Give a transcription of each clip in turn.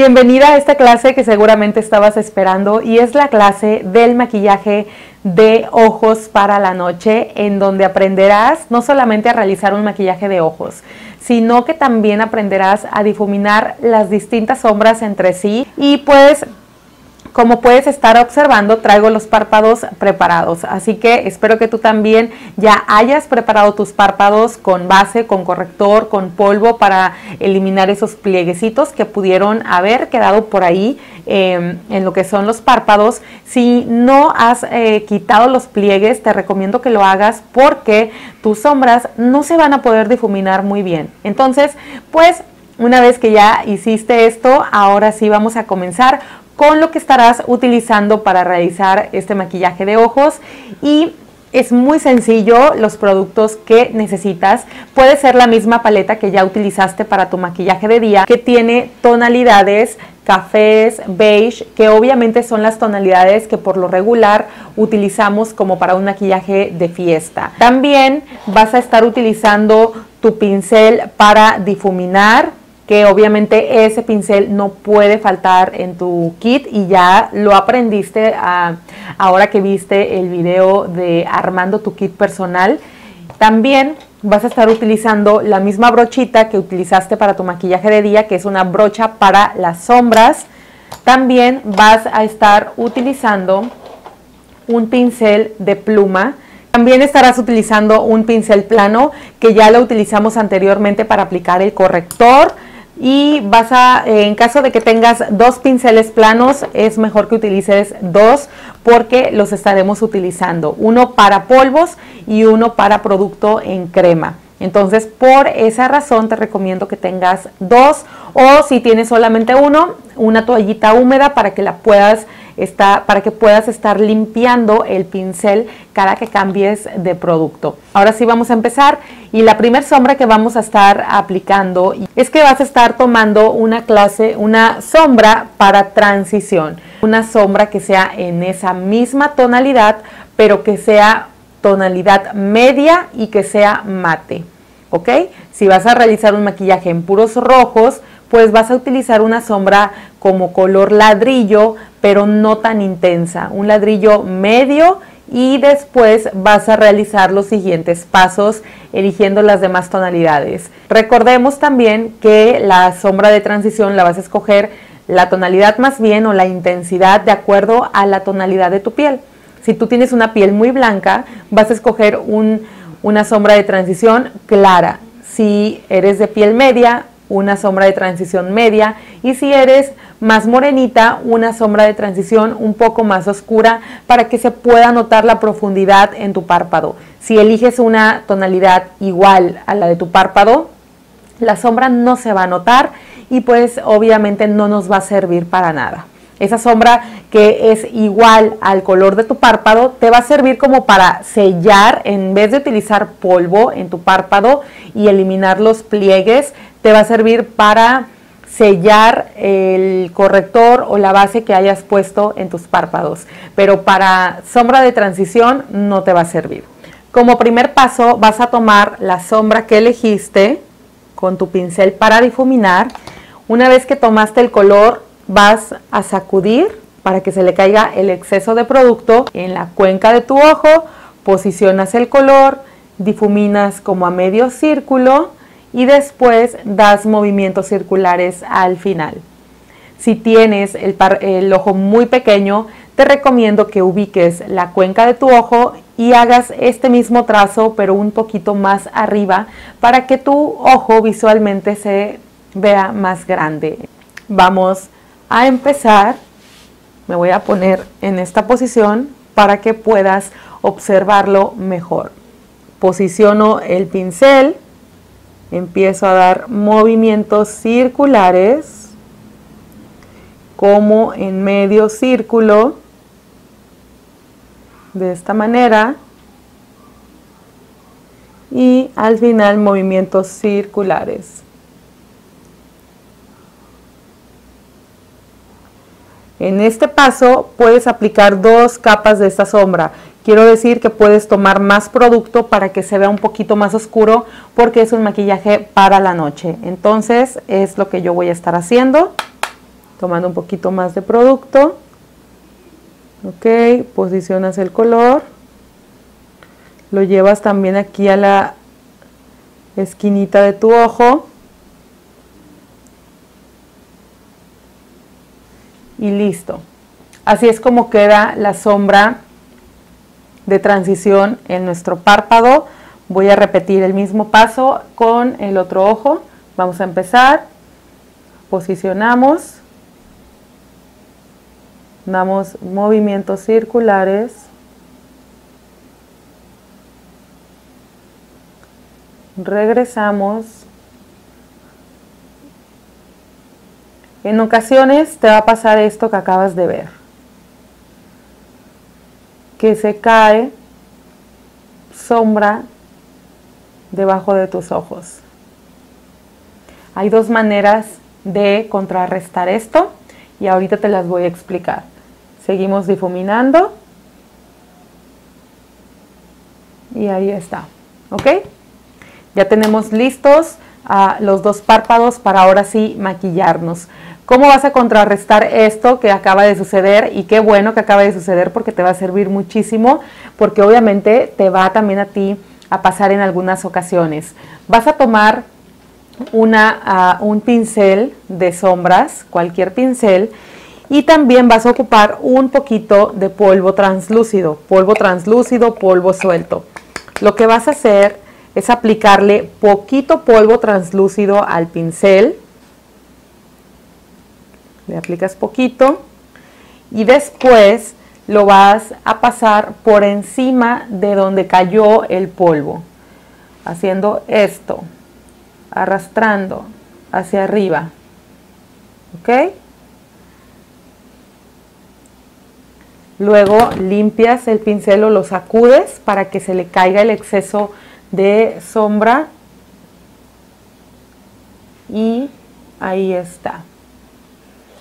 Bienvenida a esta clase que seguramente estabas esperando y es la clase del maquillaje de ojos para la noche en donde aprenderás no solamente a realizar un maquillaje de ojos, sino que también aprenderás a difuminar las distintas sombras entre sí y pues como puedes estar observando, traigo los párpados preparados, así que espero que tú también ya hayas preparado tus párpados con base, con corrector, con polvo para eliminar esos plieguecitos que pudieron haber quedado por ahí em, en lo que son los párpados. Si no has eh, quitado los pliegues, te recomiendo que lo hagas porque tus sombras no se van a poder difuminar muy bien. Entonces, pues una vez que ya hiciste esto, ahora sí vamos a comenzar con lo que estarás utilizando para realizar este maquillaje de ojos y es muy sencillo los productos que necesitas. Puede ser la misma paleta que ya utilizaste para tu maquillaje de día, que tiene tonalidades cafés, beige, que obviamente son las tonalidades que por lo regular utilizamos como para un maquillaje de fiesta. También vas a estar utilizando tu pincel para difuminar, que obviamente ese pincel no puede faltar en tu kit y ya lo aprendiste ahora que viste el video de armando tu kit personal. También vas a estar utilizando la misma brochita que utilizaste para tu maquillaje de día, que es una brocha para las sombras. También vas a estar utilizando un pincel de pluma. También estarás utilizando un pincel plano que ya lo utilizamos anteriormente para aplicar el corrector y vas a, en caso de que tengas dos pinceles planos, es mejor que utilices dos porque los estaremos utilizando, uno para polvos y uno para producto en crema. Entonces, por esa razón te recomiendo que tengas dos o si tienes solamente uno, una toallita húmeda para que la puedas estar, para que puedas estar limpiando el pincel cada que cambies de producto. Ahora sí vamos a empezar y la primera sombra que vamos a estar aplicando es que vas a estar tomando una clase, una sombra para transición, una sombra que sea en esa misma tonalidad, pero que sea tonalidad media y que sea mate. ¿Ok? Si vas a realizar un maquillaje en puros rojos, pues vas a utilizar una sombra como color ladrillo, pero no tan intensa. Un ladrillo medio y después vas a realizar los siguientes pasos eligiendo las demás tonalidades. Recordemos también que la sombra de transición la vas a escoger la tonalidad más bien o la intensidad de acuerdo a la tonalidad de tu piel. Si tú tienes una piel muy blanca, vas a escoger una sombra de transición clara. Si eres de piel media, una sombra de transición media. Y si eres más morenita, una sombra de transición un poco más oscura para que se pueda notar la profundidad en tu párpado. Si eliges una tonalidad igual a la de tu párpado, la sombra no se va a notar y pues obviamente no nos va a servir para nada. Esa sombra que es igual al color de tu párpado te va a servir como para sellar en vez de utilizar polvo en tu párpado y eliminar los pliegues, te va a servir para sellar el corrector o la base que hayas puesto en tus párpados. Pero para sombra de transición no te va a servir. Como primer paso vas a tomar la sombra que elegiste con tu pincel para difuminar. Una vez que tomaste el color, vas a sacudir para que se le caiga el exceso de producto en la cuenca de tu ojo, posicionas el color, difuminas como a medio círculo y después das movimientos circulares al final. Si tienes el, ojo muy pequeño, te recomiendo que ubiques la cuenca de tu ojo y hagas este mismo trazo pero un poquito más arriba para que tu ojo visualmente se vea más grande. Vamos a empezar, me voy a poner en esta posición para que puedas observarlo mejor. Posiciono el pincel, empiezo a dar movimientos circulares como en medio círculo de esta manera y al final movimientos circulares. En este paso puedes aplicar dos capas de esta sombra. Quiero decir que puedes tomar más producto para que se vea un poquito más oscuro porque es un maquillaje para la noche. Entonces es lo que yo voy a estar haciendo. tomando un poquito más de producto. Ok, posicionas el color. Lo llevas también aquí a la esquinita de tu ojo. Y listo. Así es como queda la sombra de transición en nuestro párpado. Voy a repetir el mismo paso con el otro ojo. Vamos a empezar. Posicionamos. Damos movimientos circulares. Regresamos. En ocasiones te va a pasar esto que acabas de ver. Que se cae sombra debajo de tus ojos. Hay dos maneras de contrarrestar esto y ahorita te las voy a explicar. Seguimos difuminando. Y ahí está. ¿Ok? Ya tenemos listos a los dos párpados para ahora sí maquillarnos. ¿Cómo vas a contrarrestar esto que acaba de suceder? Y qué bueno que acaba de suceder porque te va a servir muchísimo, porque obviamente te va también a ti a pasar en algunas ocasiones. Vas a tomar una, un pincel de sombras, cualquier pincel, y también vas a ocupar un poquito de polvo translúcido, polvo translúcido, polvo suelto. Lo que vas a hacer es aplicarle poquito polvo translúcido al pincel. Le aplicas poquito y después lo vas a pasar por encima de donde cayó el polvo, haciendo esto, arrastrando hacia arriba. ¿Ok? Luego limpias el pincel o lo sacudes para que se le caiga el exceso de sombra. Y ahí está.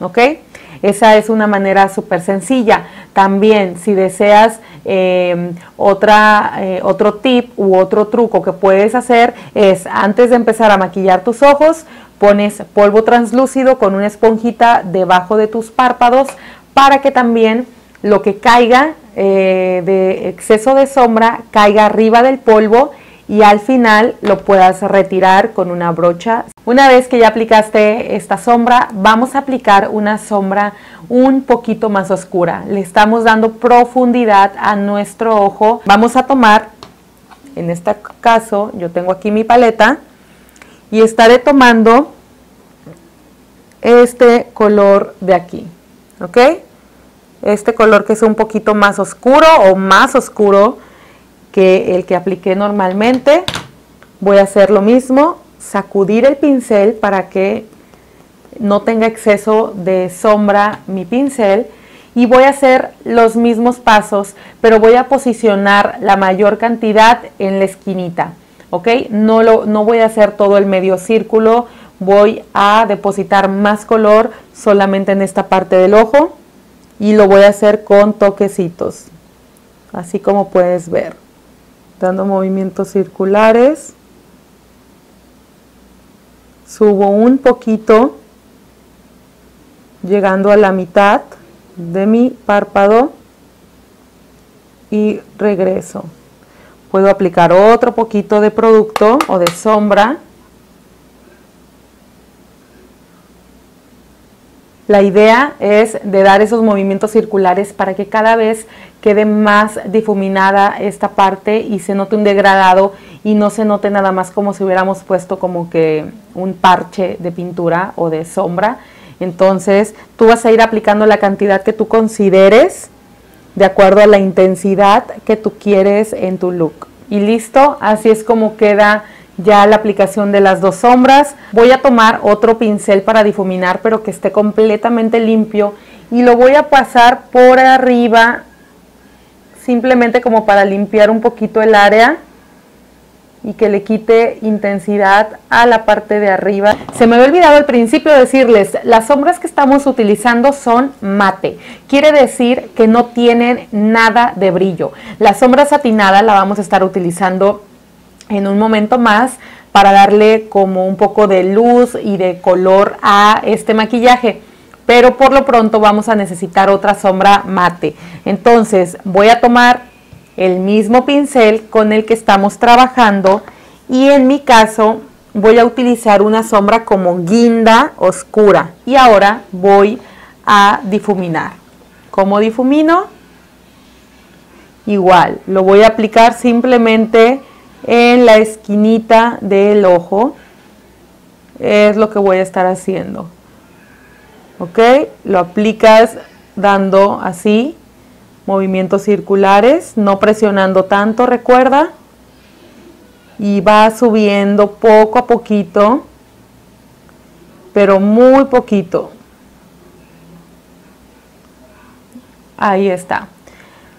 ¿Ok? Esa es una manera súper sencilla. También, si deseas em, otra, eh, otro tip u otro truco que puedes hacer, es antes de empezar a maquillar tus ojos, pones polvo translúcido con una esponjita debajo de tus párpados para que también lo que caiga eh, de exceso de sombra caiga arriba del polvo y al final lo puedas retirar con una brocha. Una vez que ya aplicaste esta sombra, vamos a aplicar una sombra un poquito más oscura. Le estamos dando profundidad a nuestro ojo. Vamos a tomar, en este caso, yo tengo aquí mi paleta y estaré tomando este color de aquí, ¿ok? Este color que es un poquito más oscuro o más oscuro que el que apliqué normalmente. Voy a hacer lo mismo, sacudir el pincel para que no tenga exceso de sombra mi pincel y voy a hacer los mismos pasos, pero voy a posicionar la mayor cantidad en la esquinita, ¿ok? No, lo, no voy a hacer todo el medio círculo, voy a depositar más color solamente en esta parte del ojo y lo voy a hacer con toquecitos, así como puedes ver dando movimientos circulares. Subo un poquito, llegando a la mitad de mi párpado y regreso. Puedo aplicar otro poquito de producto o de sombra La idea es de dar esos movimientos circulares para que cada vez quede más difuminada esta parte y se note un degradado y no se note nada más como si hubiéramos puesto como que un parche de pintura o de sombra. Entonces tú vas a ir aplicando la cantidad que tú consideres de acuerdo a la intensidad que tú quieres en tu look. Y listo, así es como queda ya la aplicación de las dos sombras. Voy a tomar otro pincel para difuminar, pero que esté completamente limpio y lo voy a pasar por arriba, simplemente como para limpiar un poquito el área y que le quite intensidad a la parte de arriba. Se me había olvidado al principio decirles, las sombras que estamos utilizando son mate. Quiere decir que no tienen nada de brillo. La sombra satinada la vamos a estar utilizando en un momento más para darle como un poco de luz y de color a este maquillaje. pero por lo pronto vamos a necesitar otra sombra mate. Entonces voy a tomar el mismo pincel con el que estamos trabajando y en mi caso voy a utilizar una sombra como guinda oscura y ahora voy a difuminar. ¿Cómo difumino? Igual, lo voy a aplicar simplemente en la esquinita del ojo. Es lo que voy a estar haciendo. ¿Ok? Lo aplicas dando así movimientos circulares, no presionando tanto, recuerda. Y va subiendo poco a poquito, pero muy poquito. Ahí está.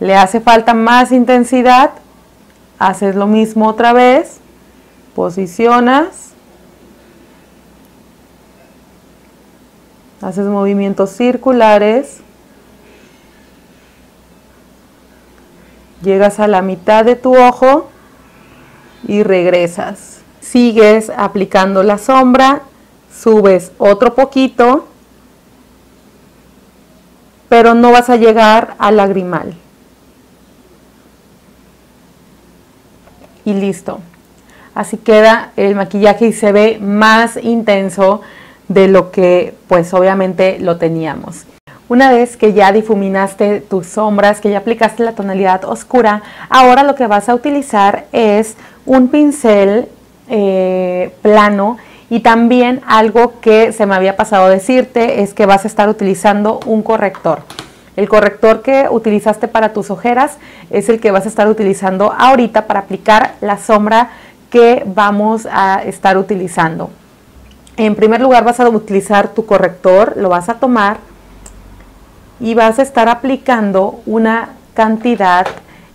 Le hace falta más intensidad. Haces lo mismo otra vez. Posicionas. Haces movimientos circulares. Llegas a la mitad de tu ojo y regresas. Sigues aplicando la sombra, subes otro poquito, pero no vas a llegar al lagrimal. Y listo. Así queda el maquillaje y se ve más intenso de lo que pues obviamente lo teníamos. Una vez que ya difuminaste tus sombras, que ya aplicaste la tonalidad oscura, ahora lo que vas a utilizar es un pincel eh, plano y también algo que se me había pasado decirte es que vas a estar utilizando un corrector. El corrector que utilizaste para tus ojeras es el que vas a estar utilizando ahorita para aplicar la sombra que vamos a estar utilizando. En primer lugar vas a utilizar tu corrector, lo vas a tomar y vas a estar aplicando una cantidad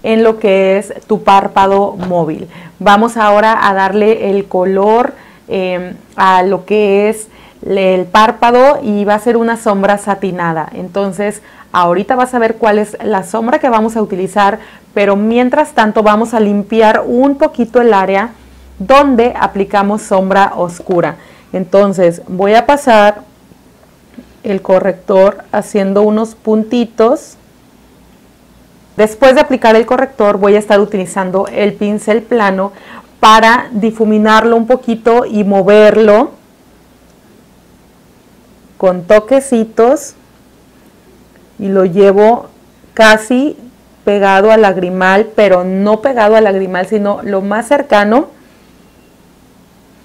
en lo que es tu párpado móvil. Vamos ahora a darle el color eh, a lo que es el párpado y va a ser una sombra satinada. Entonces Ahorita vas a ver cuál es la sombra que vamos a utilizar, pero mientras tanto vamos a limpiar un poquito el área donde aplicamos sombra oscura. Entonces voy a pasar el corrector haciendo unos puntitos. Después de aplicar el corrector voy a estar utilizando el pincel plano para difuminarlo un poquito y moverlo con toquecitos y lo llevo casi pegado al lagrimal, pero no pegado al lagrimal, sino lo más cercano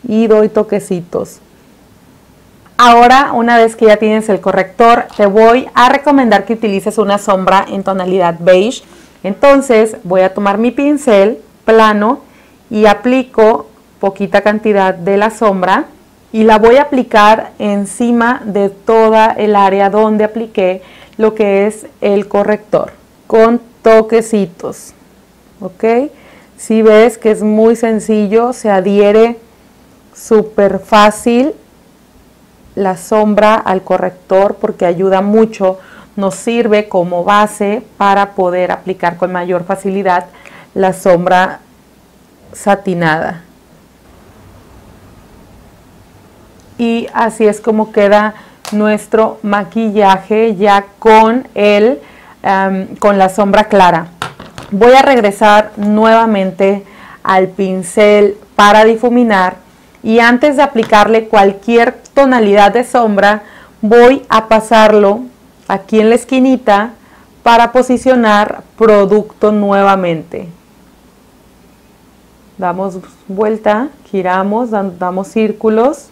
y doy toquecitos. Ahora, una vez que ya tienes el corrector, te voy a recomendar que utilices una sombra en tonalidad beige. Entonces, voy a tomar mi pincel plano y aplico poquita cantidad de la sombra y la voy a aplicar encima de toda el área donde apliqué lo que es el corrector con toquecitos. ¿Ok? Si ves que es muy sencillo, se adhiere súper fácil la sombra al corrector porque ayuda mucho, nos sirve como base para poder aplicar con mayor facilidad la sombra satinada. Y así es como queda nuestro maquillaje ya con el con la sombra clara. Voy a regresar nuevamente al pincel para difuminar y antes de aplicarle cualquier tonalidad de sombra voy a pasarlo aquí en la esquinita para posicionar producto nuevamente. Damos vuelta, giramos, damos círculos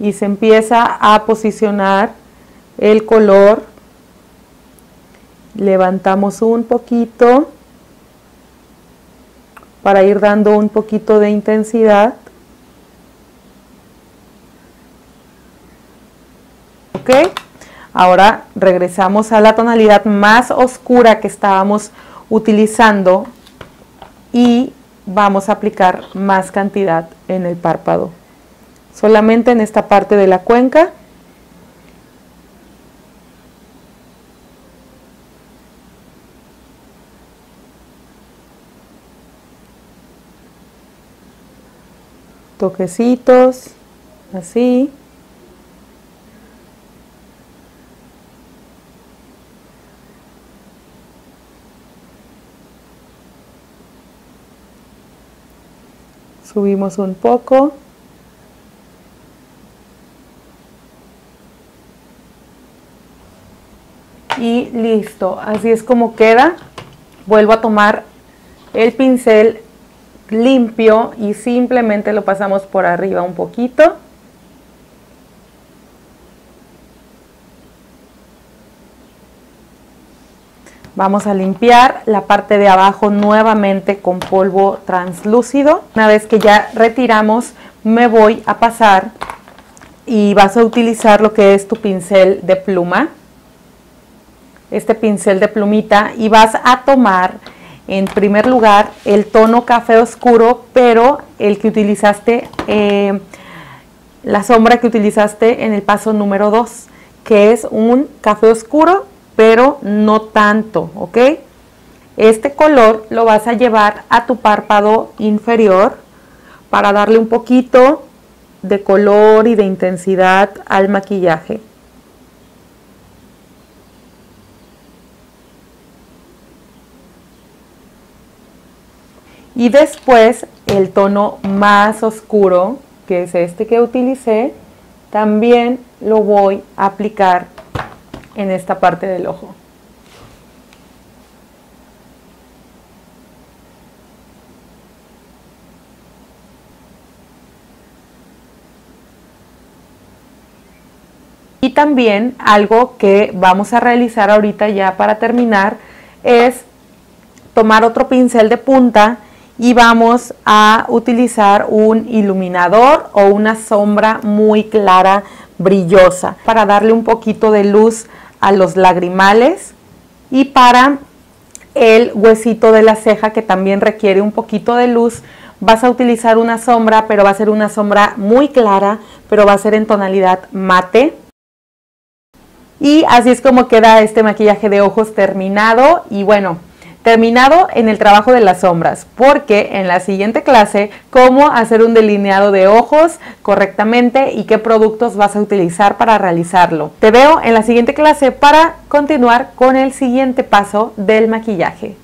y se empieza a posicionar el color. Levantamos un poquito para ir dando un poquito de intensidad. ¿Ok? Ahora regresamos a la tonalidad más oscura que estábamos utilizando y vamos a aplicar más cantidad en el párpado solamente en esta parte de la cuenca. Toquecitos, así. Subimos un poco. Listo, así es como queda. Vuelvo a tomar el pincel limpio y simplemente lo pasamos por arriba un poquito. Vamos a limpiar la parte de abajo nuevamente con polvo translúcido. Una vez que ya retiramos, me voy a pasar y vas a utilizar lo que es tu pincel de pluma. Este pincel de plumita y vas a tomar en primer lugar el tono café oscuro, pero el que utilizaste, eh, la sombra que utilizaste en el paso número 2, que es un café oscuro, pero no tanto, ¿ok? Este color lo vas a llevar a tu párpado inferior para darle un poquito de color y de intensidad al maquillaje. Y después el tono más oscuro, que es este que utilicé, también lo voy a aplicar en esta parte del ojo. Y también algo que vamos a realizar ahorita ya para terminar es tomar otro pincel de punta y vamos a utilizar un iluminador o una sombra muy clara, brillosa, para darle un poquito de luz a los lagrimales y para el huesito de la ceja que también requiere un poquito de luz. Vas a utilizar una sombra pero va a ser una sombra muy clara pero va a ser en tonalidad mate. Y así es como queda este maquillaje de ojos terminado. Y bueno terminado en el trabajo de las sombras, porque en la siguiente clase, cómo hacer un delineado de ojos correctamente y qué productos vas a utilizar para realizarlo. Te veo en la siguiente clase para continuar con el siguiente paso del maquillaje.